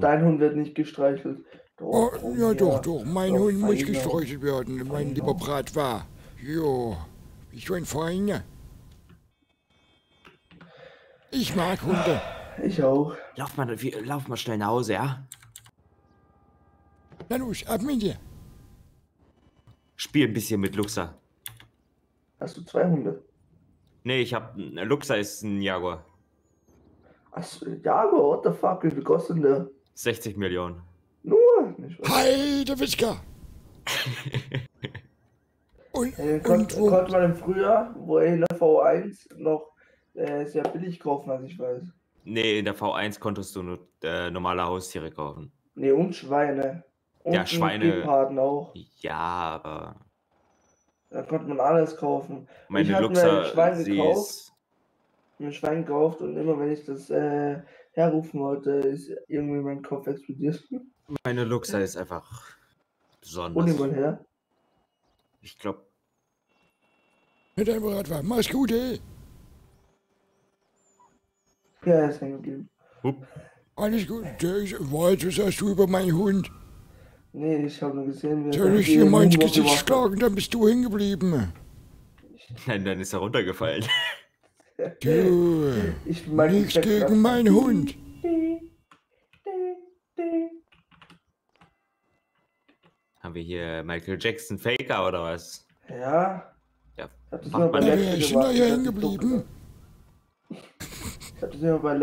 brauchen. dein Hund wird nicht gestreichelt. Doch, Oh, komm ja, doch, doch. Mein Doch, Hund muss gestreichelt werden, mein Feiner. lieber Bratwar. Jo, ich bin feiner. Ich mag Hunde. Ich auch. Lauf mal, wir, lauf mal schnell nach Hause, ja? Na los, ab mit dir. Spiel ein bisschen mit Luxa. Hast du zwei Hunde? Nee, ich hab. Luxa ist ein Jaguar. Achso, Jago, what the fuck, wie kostet denn der? 60 Millionen. Nur? Nicht wahr? Heide Witzka. Und, Äh, und konnte, wo? konnte man im Frühjahr, wo er in der V1 noch äh, sehr billig kaufen, als ich weiß. Nee, in der V1 konntest du nur äh, normale Haustiere kaufen. Nee, und Schweine. Und Ja, Schweine- auch. Ja, aber Da konnte man alles kaufen. meine hatte mir Luxa, ein Schwein sie gekauft. ist. Ein Schwein gekauft und immer wenn ich das äh, herrufen wollte, ist irgendwie mein Kopf explodiert. Meine Luxa ist einfach besonders. mal her. Ich glaube, Mit deinem Bratwar. Mach's gut, ey. Ja, er ist hängen geblieben. Alles gut. Weiß, was hast du über meinen Hund? Nee, ich habe nur gesehen, wie er Soll ich dir mal ins Gesicht schlagen, dann bist du hängen geblieben. nein, dann ist er runtergefallen. Du, Ich mag nichts gegen meinen Hund. Haben wir hier Michael Jackson Faker oder was? Ja. Ja, Ich hab das macht immer bei. Letzte wer ist denn da dass hängen ich? Ich hab das immer bei